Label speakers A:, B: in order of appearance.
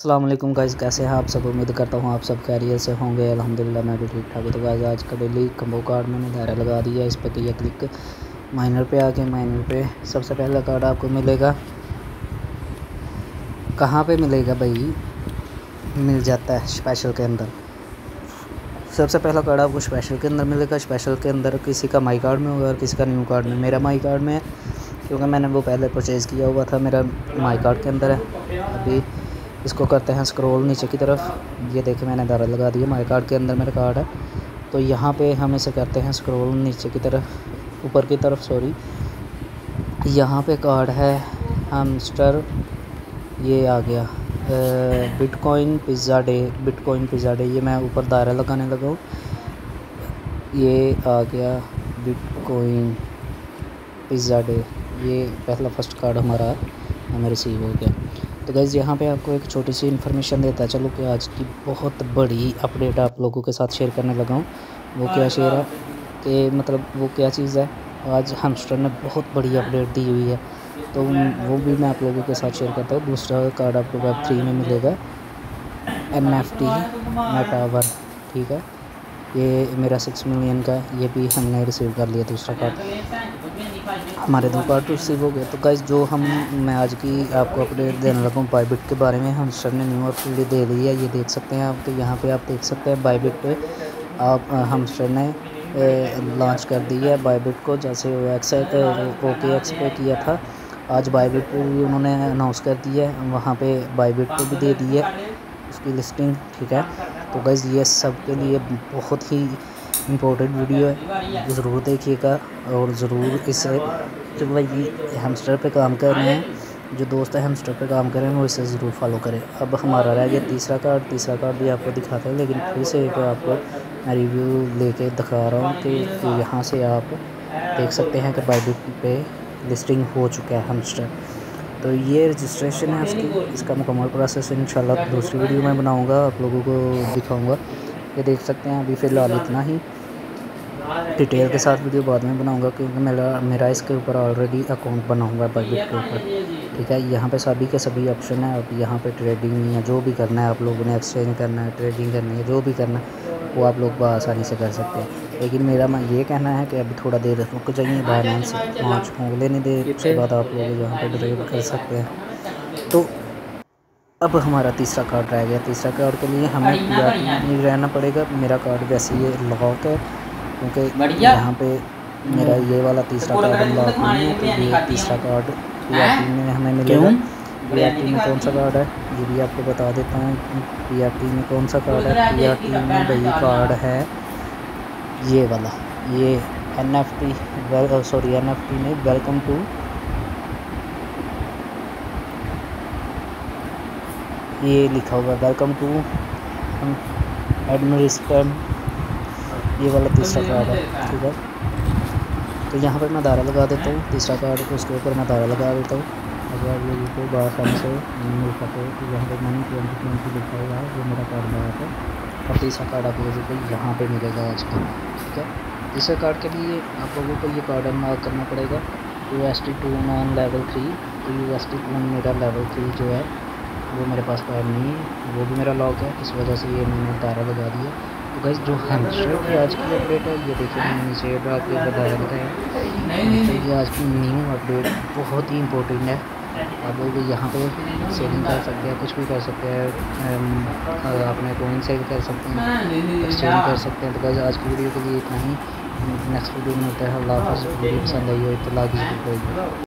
A: अस्सलाम वालेकुम गाइस कैसे हैं आप सब? उम्मीद करता हूँ आप सब खैरियत से होंगे। अल्हम्दुलिल्लाह, मैं भी ठीक ठाक तो गाइस आज का डेली कम्बो कार्ड मैंने दायरा लगा दिया इस पर किया क्लिक माइनर पे आके माइनर पे सबसे पहला कार्ड आपको मिलेगा। कहाँ पे मिलेगा भाई? मिल जाता है स्पेशल के अंदर। सबसे पहला कार्ड आपको स्पेशल के अंदर मिलेगा। स्पेशल के अंदर किसी का माई कार्ड में होगा और किसी का न्यू कार्ड में। मेरा माई कार्ड में है, क्योंकि मैंने वो पहले परचेज़ किया हुआ था। मेरा माई कार्ड के अंदर है। अभी इसको करते हैं स्क्रॉल नीचे की तरफ़। ये देखें मैंने दारा लगा दिया माई कार्ड के अंदर मेरा कार्ड है। तो यहाँ पे हम इसे करते हैं स्क्रॉल नीचे की तरफ़। ऊपर की तरफ़ सॉरी यहाँ पे कार्ड है हमस्टर ये आ गया। Bitcoin pizza day bitcoin pizza day ये मैं ऊपर दायरा लगाने लगा हूँ। ये आ गया बिटकॉइन पिज़्ज़ा डे ये पहला फ़र्स्ट कार्ड हमारा हमें रिसीव हो गया। तो गैज़ यहाँ पे आपको एक छोटी सी इन्फॉर्मेशन देता है चलो कि आज की बहुत बड़ी अपडेट आप लोगों के साथ शेयर करने लगा हूँ। वो क्या शेयर है? कि मतलब वो क्या चीज़ है? आज हमस्टर ने बहुत बड़ी अपडेट दी हुई है। तो वो भी मैं आप लोगों के साथ शेयर करता हूँ। दूसरा कार्ड आपको वेब थ्री में मिलेगा। एन एफ़ टी मेटावर ठीक है? ये मेरा सिक्स मिलियन का ये भी हमने रिसीव कर लिया दूसरा कार्ड हमारे दो कार्ड रिसीव हो गए। तो गाइज़ जो हम, मैं आज की आपको अपडेट देने लगा हूँ बाईबिट के बारे में। हम सर ने न्यू अपडेट दे दी है, ये देख सकते हैं आप। तो यहाँ पे आप देख सकते हैं बाईबिट पे आप हम सर ने लॉन्च कर दी है बाईबिट को, जैसे ओ एक्स ओ के एक्स पे किया था। आज बाईबिट पे भी उन्होंने अनाउंस कर दिया है। वहाँ पे बाईबिट पे भी दे दी है। उसकी लिस्टिंग ठीक है। तो गैज़ ये सब के लिए बहुत ही इम्पोर्टेंट वीडियो है, ज़रूर देखिएगा और ज़रूर इसे, जो भाई हेमस्टर पे काम कर रहे हैं, जो दोस्त है हेमस्टर पे काम कर रहे हैं, वो इसे ज़रूर फॉलो करें। अब हमारा रह गया तीसरा कार्ड तीसरा कार्ड भी आपको दिखाते हैं, लेकिन फिर से एक आपको मैं रिव्यू लेके दिखा रहा हूँ कि यहाँ से आप देख सकते हैं कि बाइबिट पे लिस्टिंग हो चुका है हेमस्टर तो ये रजिस्ट्रेशन है उसकी इसका मुकम्मल प्रोसेस इंशाल्लाह दूसरी वीडियो में बनाऊँगा, आप लोगों को दिखाऊँगा। ये देख सकते हैं, अभी फ़िलहाल इतना ही। डिटेल के साथ वीडियो बाद में बनाऊँगा क्योंकि मेरा मेरा इसके ऊपर ऑलरेडी अकाउंट बना हुआ है बाइबिट के ऊपर। ठीक है, यहाँ पे सभी के सभी ऑप्शन है। अब यहाँ पे ट्रेडिंग या जो भी करना है, आप लोगों ने एक्सचेंज करना है ट्रेडिंग करनी है जो भी करना है, वो आप लोग आसानी से कर सकते हैं। लेकिन मेरा मैं, ये कहना है कि अभी थोड़ा देर रुक जाइए बाइनेंस पाँच होंगे लेने दे उसके बाद आप लोग यहाँ पर ट्रेड कर सकते हैं। तो अब हमारा तीसरा कार्ड रह गया। तीसरा कार्ड के लिए हमें नहीं रहना पड़ेगा। मेरा कार्ड वैसे ये लॉक है। क्योंकि यहाँ पे मेरा ये वाला तीसरा कार्ड अनलॉक नहीं है तो ये तीसरा कार्ड पी में हमें मिलेगा। पी में कौन सा कार्ड है? ये भी आपको बता देता हूँ पी में कौन सा कार्ड है। पी में वही कार्ड है। ये वाला ये N F T sorry N F T में वेलकम टू ये लिखा हुआ वेलकम टू एडमिनिस्ट्रेशन ये वाला तीसरा कार्ड है, ठीक है? तो यहाँ पर मैं दारा लगा देता हूँ, तीसरा कार्ड को उसके ऊपर मैं दारा लगा देता हूँ। अगर लोगों को बाहर टाइम से मिल सके तो यहाँ पर मैंने ट्वेंटी ट्वेंटी लिखा हुआ है वो मेरा कार्ड लगा था। और तीसरा कार्ड आप लोगों को यहाँ पर मिलेगा आज का, ठीक है? तीसरे कार्ड के लिए आप लोगों को ये कार्ड अनलॉक करना पड़ेगा। U S T two on level three तो यू एस टी टू मेरा लेवल थ्री जो है, वो मेरे पास कार्ड नहीं है, वो भी मेरा लॉक है, इस वजह से ये मैंने तारा लगा दिया। गैस जो हैमस्टर की आज की अपडेट है, ये देखिए, मैंने नीचे आपको बताया बताया तो ये आज की न्यू अपडेट बहुत ही इंपॉर्टेंट है। आप लोग यहाँ पे सेलिंग कर सकते हैं, कुछ भी कर सकते हैं अपने कोइन सेल कर सकते हैं एक्सचेंज कर सकते हैं तो गैस आज की वीडियो के लिए इतना ही। नेक्स्ट वीडियो में मिलता है। अल्लाह हाफ़ वीडियो पसंद आई हो तो लाइक ज़रूर करेंगे